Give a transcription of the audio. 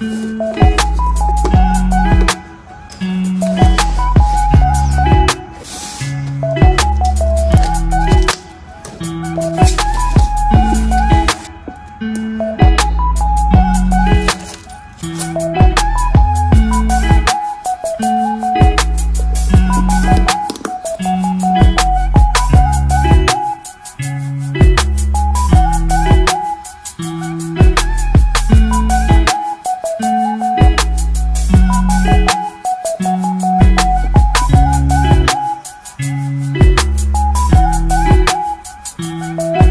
Bye. Música